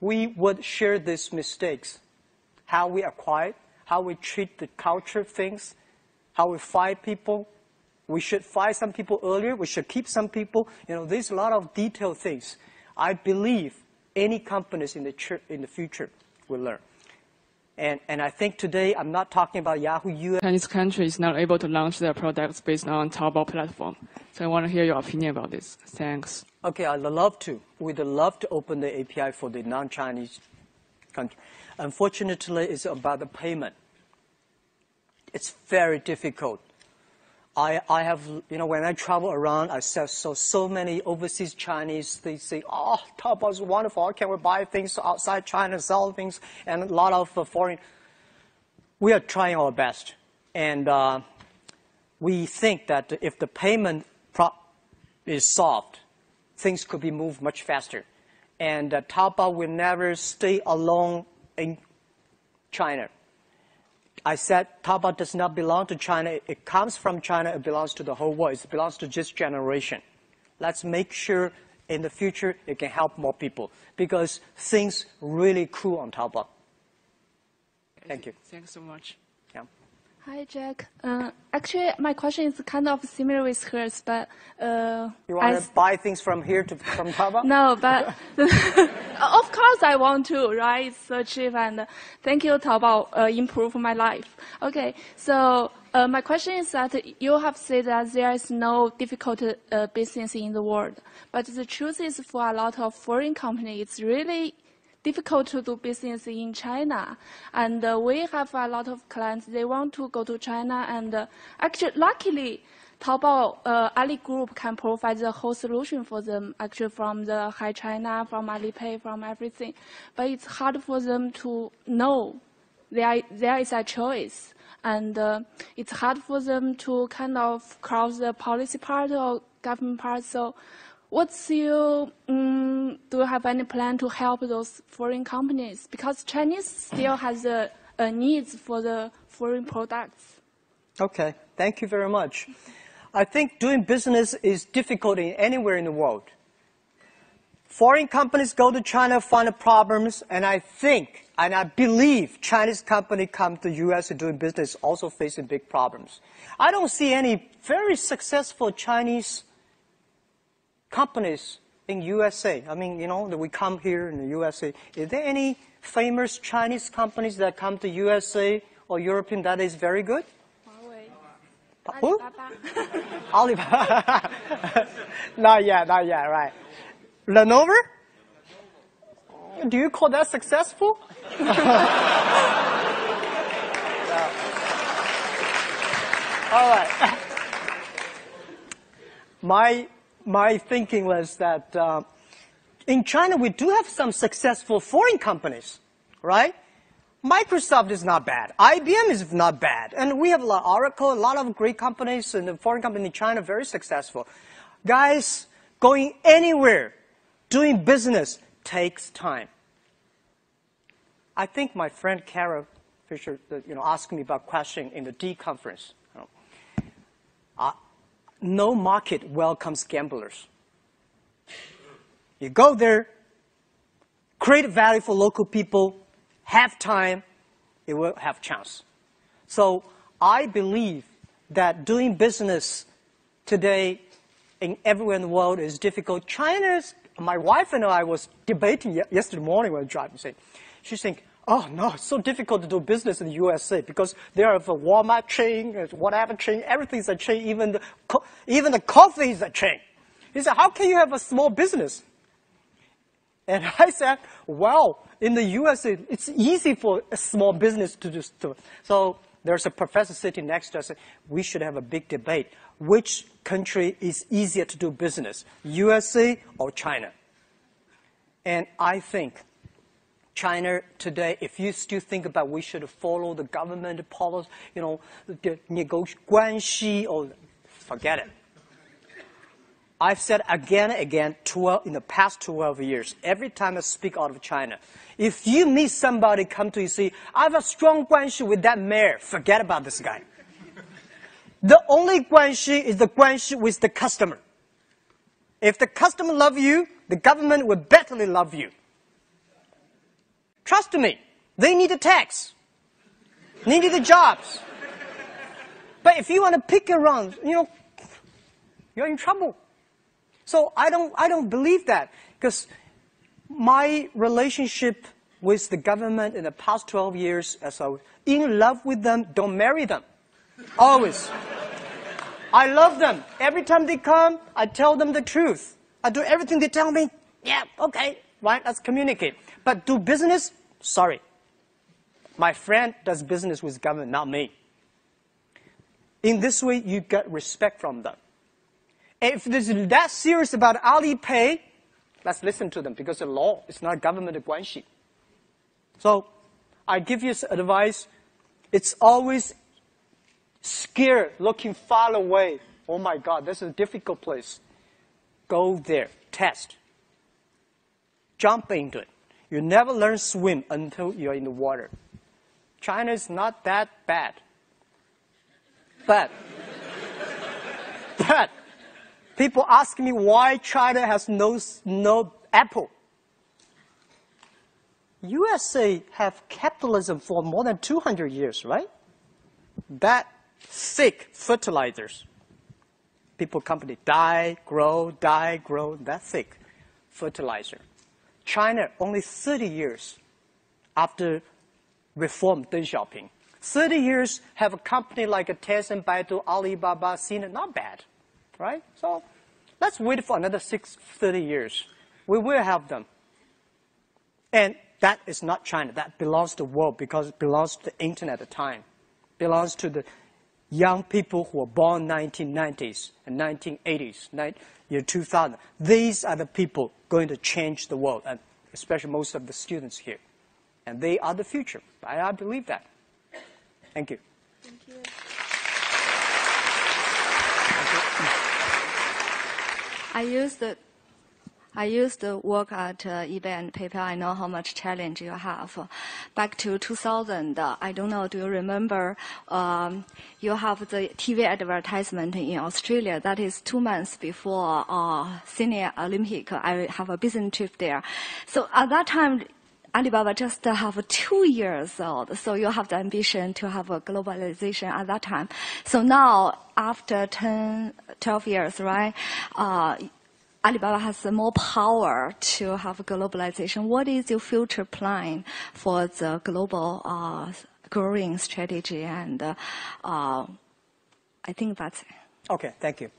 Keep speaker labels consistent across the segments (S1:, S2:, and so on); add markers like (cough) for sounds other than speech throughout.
S1: we would share these mistakes, how we acquire, how we treat the culture things, how we fire people. We should fire some people earlier. We should keep some people. You know, there's a lot of detailed things. I believe any companies in the, in the future will learn. And, and I think today I'm not talking about Yahoo US.
S2: Chinese country is not able to launch their products based on Taobao platform. So I want to hear your opinion about this. Thanks.
S1: Okay, I'd love to. We'd love to open the API for the non-Chinese country. Unfortunately, it's about the payment. It's very difficult. I, I have, you know, when I travel around, I saw so, so many overseas Chinese, they say, oh, Taobao is wonderful. How can we buy things outside China, sell things, and a lot of uh, foreign. We are trying our best. And uh, we think that if the payment is solved, things could be moved much faster. And uh, Taobao will never stay alone in China. I said Taobao does not belong to China. It comes from China. It belongs to the whole world. It belongs to this generation. Let's make sure in the future it can help more people because things really cool on Taobao. Thank you.
S2: Thanks so much.
S3: Hi, Jack. Uh, actually, my question is kind of similar with hers, but uh,
S1: you want to buy things from here to from Taobao?
S3: no, but (laughs) of course I want to, right? It's so cheap, and thank you, Taobao, uh, improve my life. Okay, so uh, my question is that you have said that there is no difficult uh, business in the world, but the truth is, for a lot of foreign companies, it's really difficult to do business in China. And uh, we have a lot of clients, they want to go to China. And uh, actually, luckily, Taobao uh, Ali Group can provide the whole solution for them, actually from the HiChina, from Alipay, from everything. But it's hard for them to know there, there is a choice. And uh, it's hard for them to kind of cross the policy part or government part. So What's your, um, do you have any plan to help those foreign companies? Because Chinese still has a, a needs for the foreign products.
S1: Okay, thank you very much. I think doing business is difficult in anywhere in the world. Foreign companies go to China, find problems, and I think, and I believe Chinese company come to U.S. And doing business also facing big problems. I don't see any very successful Chinese companies in USA, I mean, you know, we come here in the USA, is there any famous Chinese companies that come to USA or European that is very good?
S3: Huawei. Who?
S1: Alibaba. (laughs) (laughs) not yet, not yet, right. Lenovo? Do you call that successful? (laughs) All right. My my thinking was that uh, in China, we do have some successful foreign companies, right? Microsoft is not bad. IBM is not bad. And we have a lot, Oracle, a lot of great companies and the foreign company in China, very successful. Guys, going anywhere, doing business takes time. I think my friend Kara Swisher, you know, asked me about question in the D conference. Uh, no market welcomes gamblers. You go there, create value for local people, have time, you will have chance. So I believe that doing business today in everywhere in the world is difficult. China's, my wife and I was debating yesterday morning when driving, saying, she's saying, oh no, it's so difficult to do business in the USA because there are a Walmart chain, whatever chain, everything's a chain, even the, even the coffee is a chain. He said, how can you have a small business? And (laughs) I said, well, in the USA, it's easy for a small business to do. So there's a professor sitting next to us. We should have a big debate. Which country is easier to do business, USA or China? And I think China today, if you still think about we should follow the government policy, you know, the negotiation, or oh, forget it. I've said again and again 12, in the past 12 years, every time I speak out of China, if you meet somebody come to you say, I have a strong guanxi with that mayor, forget about this guy. the only guanxi is the guanxi with the customer. If the customer love you, the government will better love you. Trust me, they need the tax, they need the jobs. But if you want to pick around, you know, you're in trouble. So I don't, I don't believe that because my relationship with the government in the past 12 years, as I was in love with them, don't marry them. Always. I love them. Every time they come, I tell them the truth. I do everything they tell me. Yeah, okay, right? Let's communicate. But do business? Sorry. My friend does business with government, not me. In this way, you get respect from them. If this is that serious about Alipay, let's listen to them because the law is not government guanxi. So I give you advice. It's always scared, looking far away. Oh my God, this is a difficult place. Go there, test. Jump into it. You never learn swim until you're in the water. China is not that bad. But, but, people ask me why China has no, no Apple. USA have capitalism for more than 200 years, right? That thick fertilizers. People company die, grow, die, grow, that thick fertilizer. China only 30 years after reform Deng Xiaoping. 30 years have a company like a Tencent, Baidu, Alibaba, Sina, not bad, right? So let's wait for another six, 30 years. We will have them. And that is not China. That belongs to the world because it belongs to the internet at the time. Belongs to the young people who were born 1990s and 1980s, year 2000. These are the people going to change the world, and especially most of the students here. And they are the future. I, I believe that. Thank you.
S3: Thank you.
S4: I used the I used to work at uh, eBay and PayPal. I know how much challenge you have. Back to 2000, uh, I don't know, do you remember um, you have the TV advertisement in Australia? That is two months before uh, Sydney Olympic. I have a business trip there. So at that time, Alibaba just have two years old, so you have the ambition to have a globalization at that time. So now, after 10, 12 years, right, uh, Alibaba has more power to have globalization. What is your future plan for the global uh, growing strategy? And uh, I think that's it.
S1: Okay, thank you.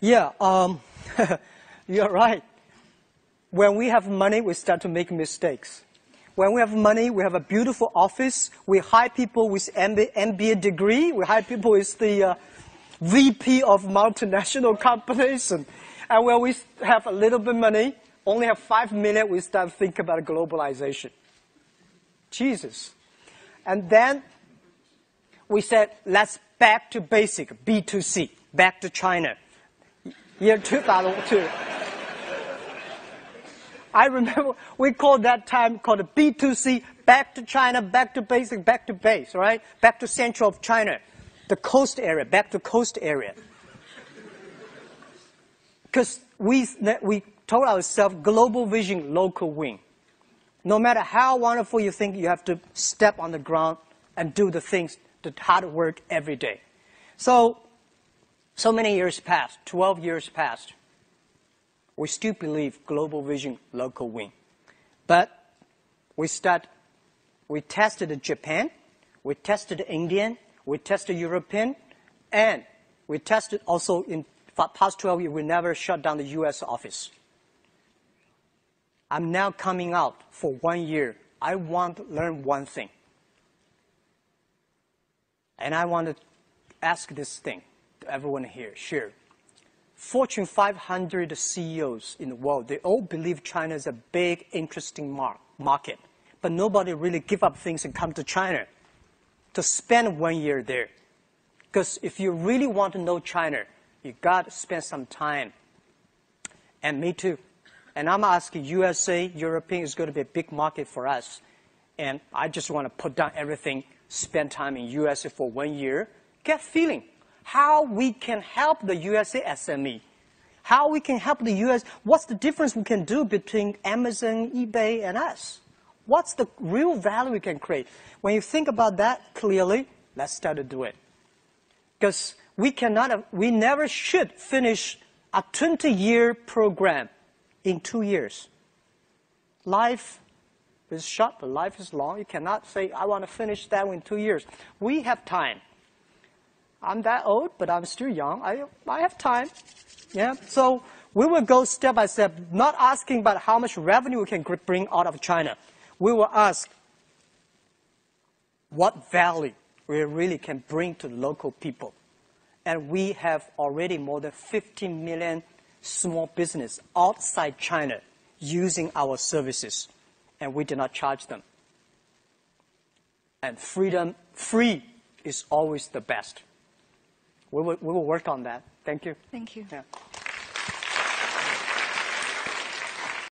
S1: Yeah, um, (laughs) you're right. When we have money, we start to make mistakes. When we have money, we have a beautiful office. We hire people with MBA degree. We hire people with the uh, VP of multinational companies and and when we have a little bit money, only have five minutes, we start think about globalization. Jesus. And then we said, let's back to basic, B2C, back to China. Year 2002. I remember (laughs) we called that time called B2C, back to China, back to basic, back to base, right? Back to central of China, the coast area, back to coast area. Because we, we told ourselves global vision, local win. No matter how wonderful you think, you have to step on the ground and do the things, the hard work every day. So, so many years passed, 12 years passed. We still believe global vision, local win. But we start, we tested Japan, we tested Indian, we tested European, and we tested also in past 12 years, we never shut down the U.S. office. I'm now coming out for one year. I want to learn one thing. And I want to ask this thing to everyone here. Sure. Fortune 500 CEOs in the world, they all believe China is a big, interesting mar- market. But nobody really give up things and come to China to spend one year there. Because if you really want to know China, you got to spend some time. And me too. And I'm asking USA, European is going to be a big market for us. And I just want to put down everything, spend time in USA for one year, get feeling how we can help the USA SME. How we can help the US, what's the difference we can do between Amazon, eBay, and us? What's the real value we can create? When you think about that clearly, let's start to do it. Because we cannot, we never should finish a 20 year program in two years. Life is short, but life is long. You cannot say, I want to finish that in two years. We have time. I'm that old, but I'm still young. I, I have time. Yeah. So we will go step by step, not asking about how much revenue we can bring out of China. We will ask what value we really can bring to the local people. And we have already more than 15 million small business outside China using our services, and we do not charge them. And freedom, free is always the best. We will, we will work on that. Thank you.
S4: Thank you.
S1: Yeah.